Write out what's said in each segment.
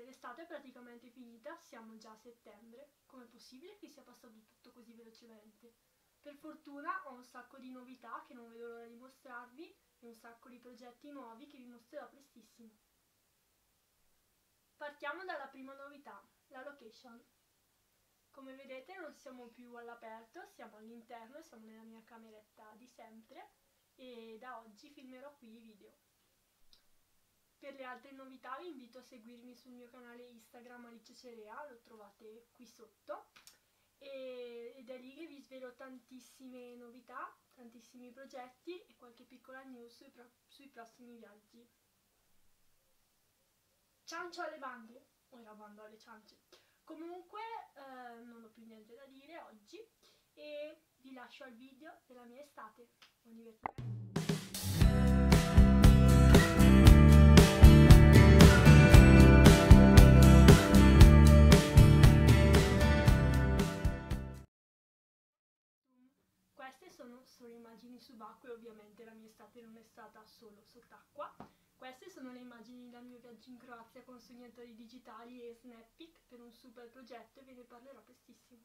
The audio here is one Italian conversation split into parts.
ragazze, l'estate è praticamente finita, siamo già a settembre. Com'è possibile che sia passato tutto così velocemente? Per fortuna ho un sacco di novità che non vedo l'ora di mostrarvi e un sacco di progetti nuovi che vi mostrerò prestissimo. Partiamo dalla prima novità, la location. Come vedete non siamo più all'aperto, siamo all'interno siamo nella mia cameretta di sempre e da oggi filmerò qui i video. Per le altre novità vi invito a seguirmi sul mio canale Instagram Alice Cerea, lo trovate qui sotto e, è lì che vi svelo tantissime novità, tantissimi progetti e qualche piccola news sui, pro sui prossimi viaggi. Ciancio alle bande, ora bando alle ciance. Comunque eh, non ho più niente da dire oggi e vi lascio al video della mia estate. Buon divertimento! Queste sono solo immagini subacquee, ovviamente la mia estate non è stata solo sott'acqua. Queste sono le immagini del mio viaggio in Croazia con sognatori digitali e Snappic per un super progetto e ve ne parlerò prestissimo.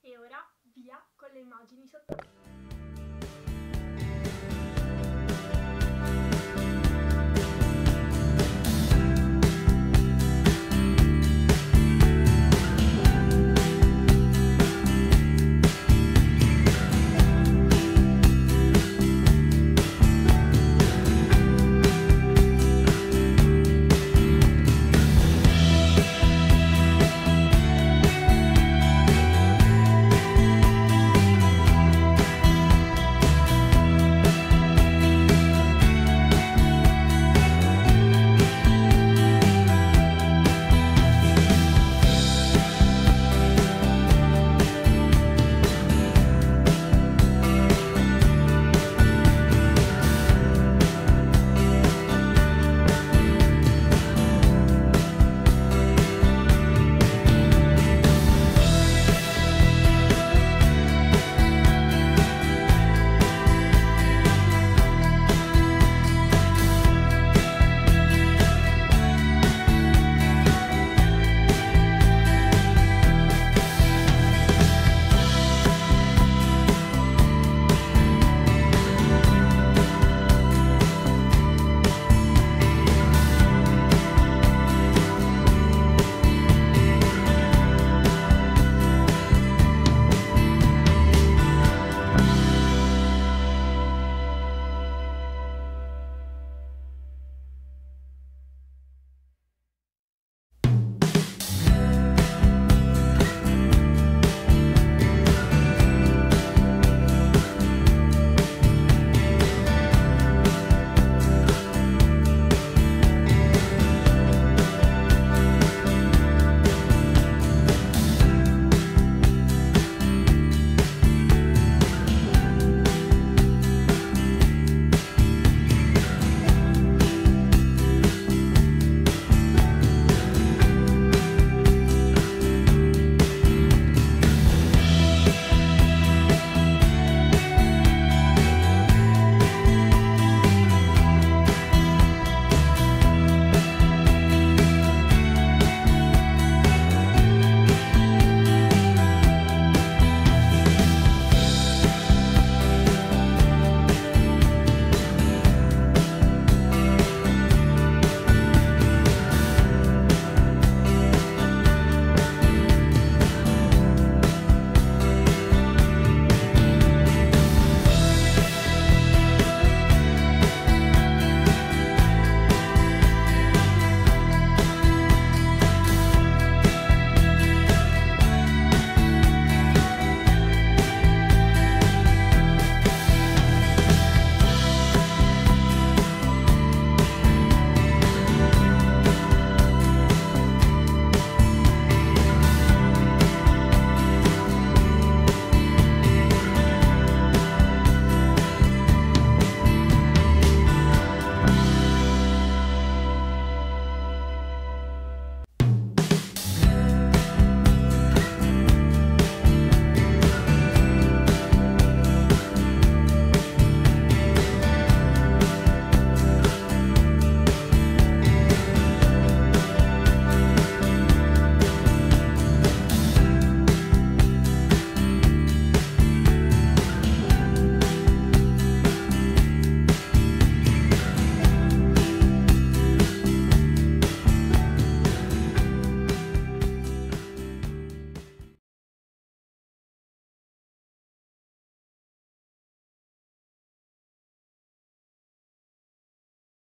E ora via con le immagini sott'acqua.